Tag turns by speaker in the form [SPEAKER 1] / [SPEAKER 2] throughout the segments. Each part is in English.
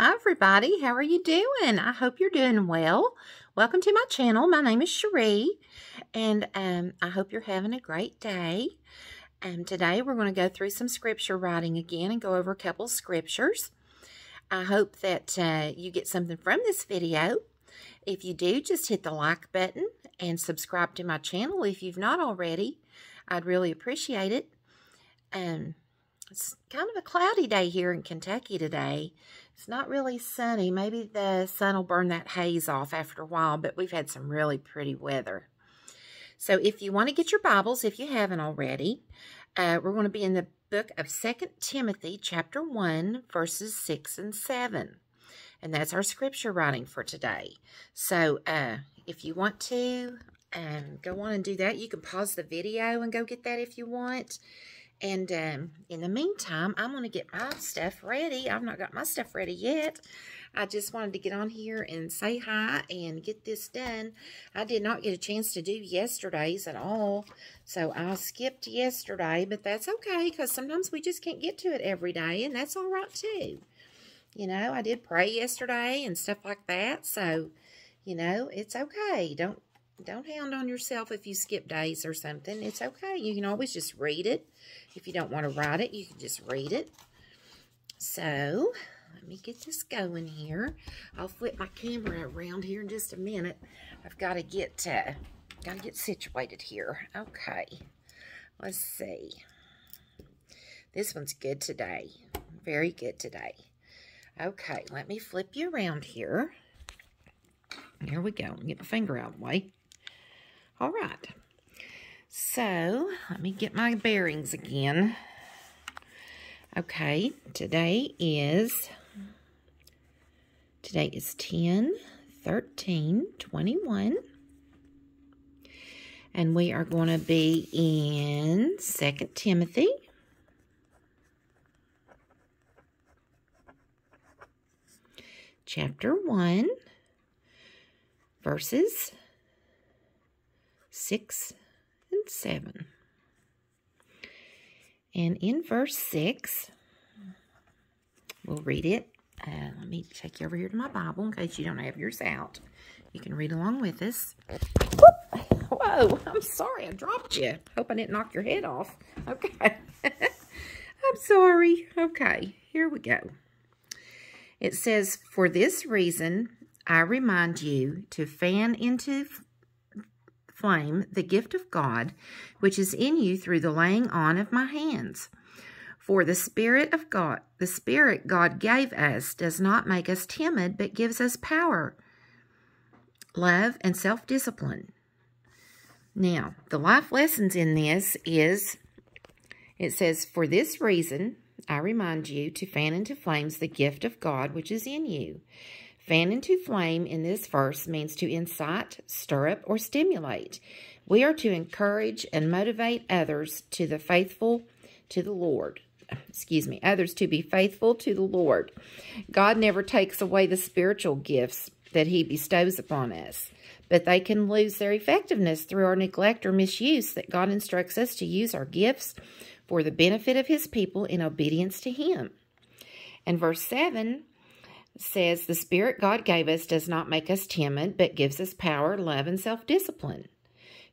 [SPEAKER 1] Hi everybody, how are you doing? I hope you're doing well. Welcome to my channel. My name is Sheree and um, I hope you're having a great day. Um, today we're going to go through some scripture writing again and go over a couple scriptures. I hope that uh, you get something from this video. If you do, just hit the like button and subscribe to my channel if you've not already. I'd really appreciate it. Um, it's kind of a cloudy day here in Kentucky today. It's not really sunny. Maybe the sun will burn that haze off after a while, but we've had some really pretty weather. So if you want to get your Bibles, if you haven't already, uh, we're going to be in the book of Second Timothy, chapter 1, verses 6 and 7. And that's our scripture writing for today. So uh, if you want to um, go on and do that, you can pause the video and go get that if you want. And um, in the meantime, I'm going to get my stuff ready. I've not got my stuff ready yet. I just wanted to get on here and say hi and get this done. I did not get a chance to do yesterday's at all. So I skipped yesterday, but that's okay because sometimes we just can't get to it every day, and that's all right too. You know, I did pray yesterday and stuff like that. So, you know, it's okay. Don't don't hound on yourself if you skip days or something. It's okay. You can always just read it. If you don't want to write it, you can just read it. So, let me get this going here. I'll flip my camera around here in just a minute. I've got to get uh, got to get situated here. Okay. Let's see. This one's good today. Very good today. Okay, let me flip you around here. Here we go. Get my finger out of the way. All right. So, let me get my bearings again. Okay, today is, today is 10, 13, 21. And we are going to be in 2 Timothy. Chapter 1, verses 6 and 7. And in verse 6, we'll read it. Uh, let me take you over here to my Bible in case you don't have yours out. You can read along with us. Whoa, I'm sorry I dropped you. Hope I didn't knock your head off. Okay. I'm sorry. Okay, here we go. It says, For this reason, I remind you to fan into flame the gift of God, which is in you through the laying on of my hands. For the Spirit of God, the Spirit God gave us does not make us timid, but gives us power, love, and self-discipline. Now, the life lessons in this is, it says, For this reason, I remind you to fan into flames the gift of God which is in you. Fan into flame in this verse means to incite, stir up, or stimulate. We are to encourage and motivate others to the faithful to the Lord. Excuse me, others to be faithful to the Lord. God never takes away the spiritual gifts that he bestows upon us, but they can lose their effectiveness through our neglect or misuse that God instructs us to use our gifts for the benefit of his people in obedience to him. And verse 7 says, The Spirit God gave us does not make us timid, but gives us power, love, and self-discipline.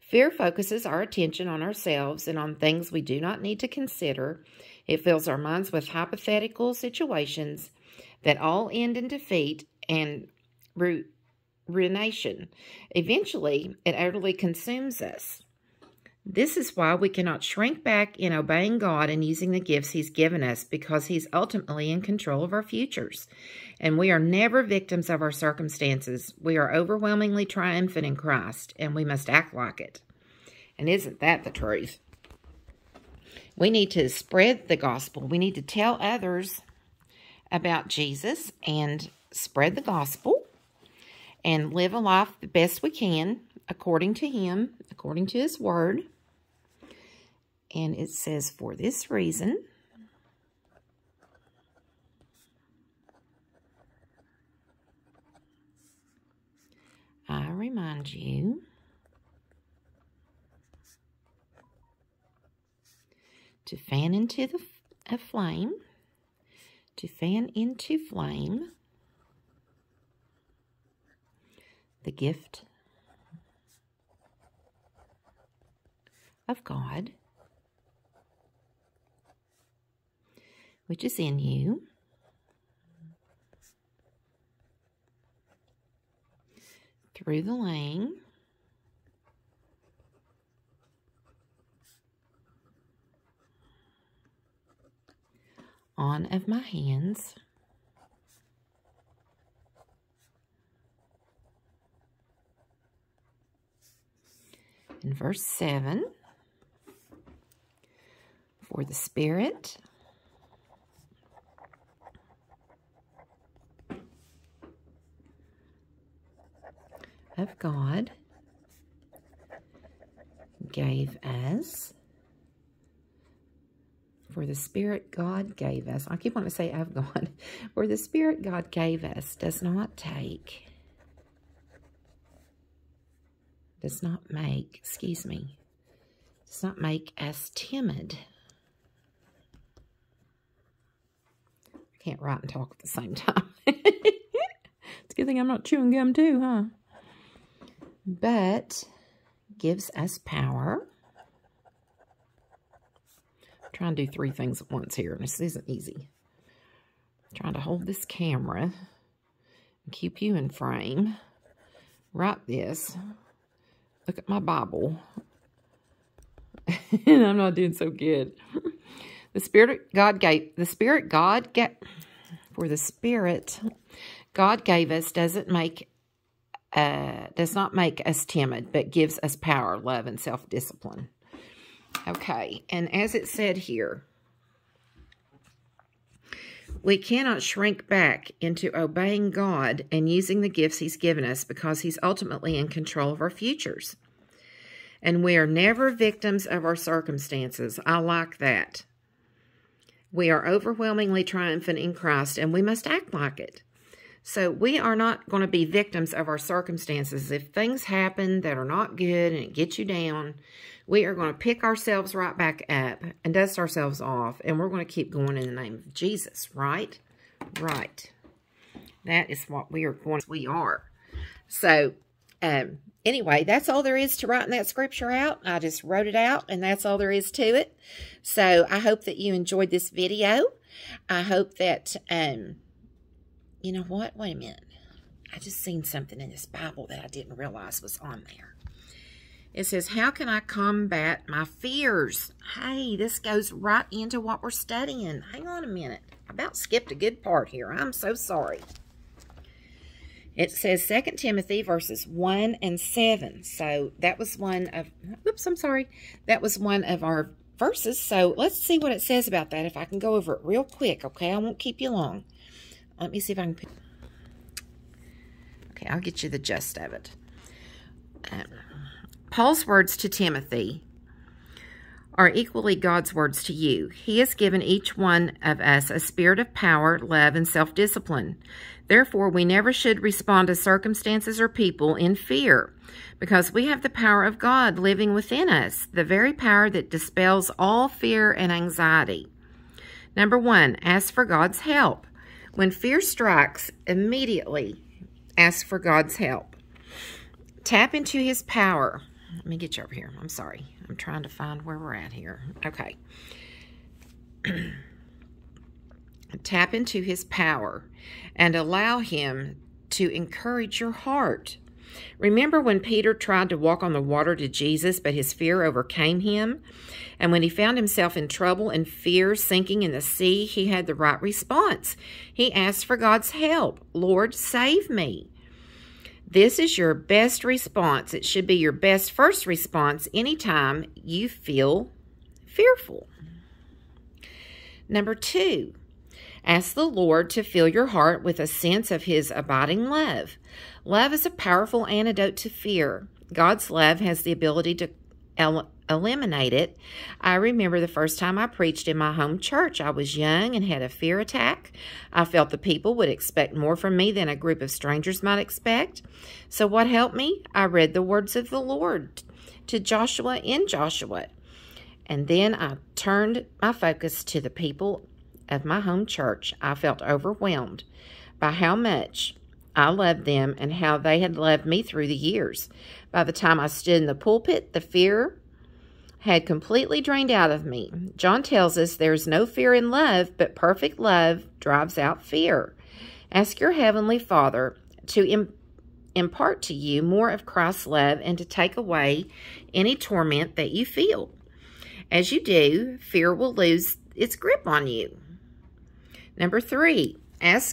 [SPEAKER 1] Fear focuses our attention on ourselves and on things we do not need to consider. It fills our minds with hypothetical situations that all end in defeat and ruination. Eventually, it utterly consumes us. This is why we cannot shrink back in obeying God and using the gifts He's given us because He's ultimately in control of our futures. And we are never victims of our circumstances. We are overwhelmingly triumphant in Christ, and we must act like it. And isn't that the truth? We need to spread the gospel. We need to tell others about Jesus and spread the gospel and live a life the best we can according to Him, according to His Word. And it says, for this reason, I remind you to fan into the a flame, to fan into flame the gift of God which is in you. Through the laying on of my hands. In verse 7, for the Spirit of God gave us for the Spirit God gave us, I keep wanting to say of God, for the Spirit God gave us does not take, does not make, excuse me, does not make us timid. I can't write and talk at the same time. it's a good thing I'm not chewing gum too, huh? But gives us power trying to do three things at once here, and this isn't easy. I'm trying to hold this camera and keep you in frame. Write this. Look at my Bible. and I'm not doing so good. The Spirit God gave, the Spirit God get for the Spirit God gave us doesn't make, uh, does not make us timid, but gives us power, love, and self-discipline. Okay, and as it said here, we cannot shrink back into obeying God and using the gifts he's given us because he's ultimately in control of our futures. And we are never victims of our circumstances. I like that. We are overwhelmingly triumphant in Christ, and we must act like it. So we are not going to be victims of our circumstances. If things happen that are not good and it gets you down, we are going to pick ourselves right back up and dust ourselves off, and we're going to keep going in the name of Jesus, right? Right. That is what we are going we are. So, um, anyway, that's all there is to writing that scripture out. I just wrote it out, and that's all there is to it. So, I hope that you enjoyed this video. I hope that, um, you know what? Wait a minute. I just seen something in this Bible that I didn't realize was on there. It says, how can I combat my fears? Hey, this goes right into what we're studying. Hang on a minute. I about skipped a good part here. I'm so sorry. It says 2 Timothy verses 1 and 7. So that was one of, oops, I'm sorry. That was one of our verses. So let's see what it says about that. If I can go over it real quick, okay? I won't keep you long. Let me see if I can... Okay, I'll get you the gist of it. Um, Paul's words to Timothy are equally God's words to you. He has given each one of us a spirit of power, love, and self-discipline. Therefore, we never should respond to circumstances or people in fear, because we have the power of God living within us, the very power that dispels all fear and anxiety. Number one, ask for God's help. When fear strikes, immediately ask for God's help. Tap into his power. Let me get you over here. I'm sorry. I'm trying to find where we're at here. Okay. Tap into his power and allow him to encourage your heart. Remember when Peter tried to walk on the water to Jesus, but his fear overcame him? And when he found himself in trouble and fear sinking in the sea, he had the right response. He asked for God's help. Lord, save me. This is your best response. It should be your best first response anytime you feel fearful. Number two, ask the Lord to fill your heart with a sense of his abiding love. Love is a powerful antidote to fear. God's love has the ability to eliminate it. I remember the first time I preached in my home church. I was young and had a fear attack. I felt the people would expect more from me than a group of strangers might expect. So what helped me? I read the words of the Lord to Joshua in Joshua. And then I turned my focus to the people of my home church. I felt overwhelmed by how much I loved them and how they had loved me through the years. By the time I stood in the pulpit, the fear had completely drained out of me. John tells us there's no fear in love, but perfect love drives out fear. Ask your Heavenly Father to Im impart to you more of Christ's love and to take away any torment that you feel. As you do, fear will lose its grip on you. Number three, ask